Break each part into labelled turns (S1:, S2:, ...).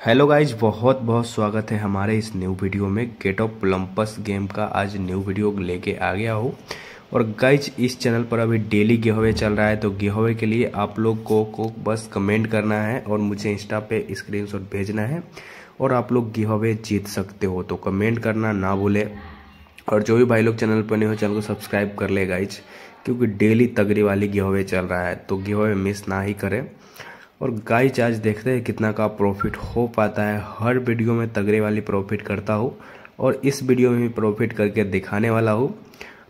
S1: Hello guys बहुत बहुत स्वागत है हमारे इस न्यू वीडियो में। गेट ऑफ़ ओलंपस गेम का आज न्यू वीडियो लेके आ गया हूँ। और गाइज़ इस चैनल पर अभी डेली गिहवे चल रहा है तो गिहवे के लिए आप लोग को, को बस कमेंट करना है और मुझे इंस्टा पे स्क्रीनशॉट भेजना है और आप लोग गिहवे जीत सकते हो। तो कमेंट करना ना भूले और जो भी भाई लोग चैनल पर नहीं हो चैनल को सब्सक्राइब कर ले गाइज़ क्योंकि डेली तगड़ी वाली गिहवे चल रहा है। तो गिहवे मिस ना ही करें। और गाइस आज देखते हैं कितना का प्रॉफिट हो पाता है। हर वीडियो में तगड़े वाली प्रॉफिट करता हूँ और इस वीडियो में भी प्रॉफिट करके दिखाने वाला हूँ।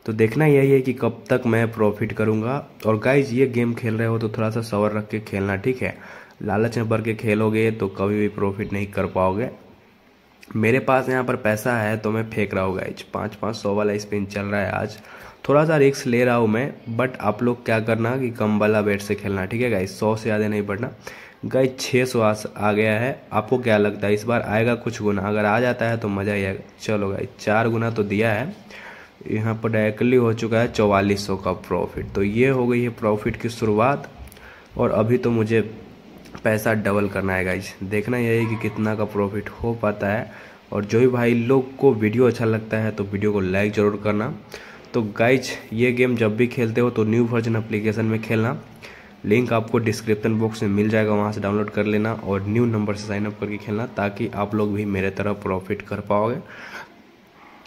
S1: तो देखना यही है कि कब तक मैं प्रॉफिट करूँगा। और गाइज़ ये गेम खेल रहे हो तो थोड़ा सा सवर रख के खेलना, ठीक है? लालच में भर के खेलोगे तो कभी भी प्रॉफिट नहीं कर पाओगे। मेरे पास यहाँ पर पैसा है तो मैं फेंक रहा हूँ गाइज़ पाँच पाँच सौ वाला स्पिन चल रहा है आज। थोड़ा सा रिक्स ले रहा हूँ मैं बट आप लोग क्या करना कि कम वाला बेट से खेलना, ठीक है गाइज़ सौ से ज़्यादा नहीं बढ़ना। गाइज़ छः सौ आ गया है। आपको क्या लगता है, इस बार आएगा कुछ गुना? अगर आ जाता है तो मज़ा ही आएगा चलो गाइज़ चार गुना तो दिया है। यहाँ पर डायरेक्टली हो चुका है चौवालीस सौ का प्रॉफिट तो ये हो गई है प्रॉफिट की शुरुआत, और अभी तो मुझे पैसा डबल करना है गाइज़ देखना यही कि कितना का प्रॉफिट हो पाता है। और जो भी भाई लोग को वीडियो अच्छा लगता है तो वीडियो को लाइक ज़रूर करना। तो गाइज़ ये गेम जब भी खेलते हो तो न्यू वर्जन अप्लीकेशन में खेलना। लिंक आपको डिस्क्रिप्शन बॉक्स में मिल जाएगा, वहाँ से डाउनलोड कर लेना और न्यू नंबर से साइनअप करके खेलना, ताकि आप लोग भी मेरे तरह प्रॉफिट कर पाओगे।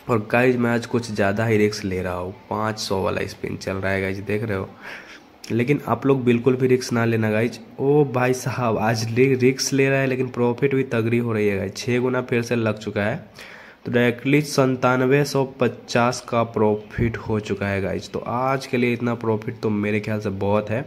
S1: और गाइज़ मैं आज कुछ ज़्यादा ही रिक्स ले रहा हूँ। पाँच सौ वाला स्पिन चल रहा है गाइज़ देख रहे हो? लेकिन आप लोग बिल्कुल भी रिक्स ना लेना गाइज़ ओ भाई साहब, आज रिक्स ले रहा है, लेकिन प्रॉफिट भी तगड़ी हो रही है गाइज़ छः गुना फिर से लग चुका है। तो डायरेक्टली संतानवे सौ पचास का प्रॉफिट हो चुका है गाइज़ तो आज के लिए इतना प्रॉफिट तो मेरे ख्याल से बहुत है।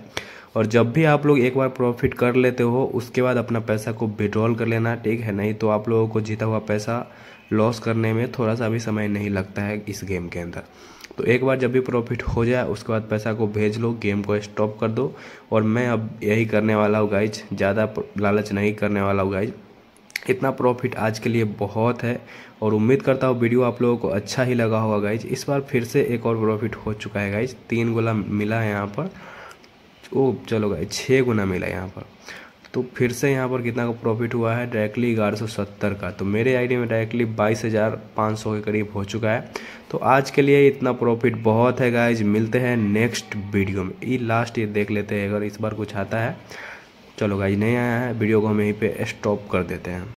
S1: और जब भी आप लोग एक बार प्रॉफिट कर लेते हो, उसके बाद अपना पैसा को विड्रॉल कर लेना, ठीक है? नहीं तो आप लोगों को जीता हुआ पैसा लॉस करने में थोड़ा सा भी समय नहीं लगता है इस गेम के अंदर। तो एक बार जब भी प्रॉफिट हो जाए, उसके बाद पैसा को भेज लो गेम को स्टॉप कर दो। और मैं अब यही करने वाला हूँ गाइज़ ज़्यादा लालच नहीं करने वाला हूँ गाइज़ इतना प्रॉफिट आज के लिए बहुत है और उम्मीद करता हूँ वीडियो आप लोगों को अच्छा ही लगा होगा गाइज़ इस बार फिर से एक और प्रॉफिट हो चुका है गाइज़ तीन गुना मिला है यहाँ पर। ओ, चलो गाइज़ छः गुना मिला है यहाँ पर। तो फिर से यहाँ पर कितना का प्रॉफिट हुआ है? डायरेक्टली ग्यारह सौ सत्तर का। तो मेरे आईडी में डायरेक्टली बाईस हज़ार पाँच सौ के करीब हो चुका है। तो आज के लिए इतना प्रॉफिट बहुत है गाइज़ मिलते हैं नेक्स्ट वीडियो में। ये लास्ट ये देख लेते हैं, अगर इस बार कुछ आता है। चलो गाइज़ नहीं आया है। वीडियो को हम यहीं पर स्टॉप कर देते हैं।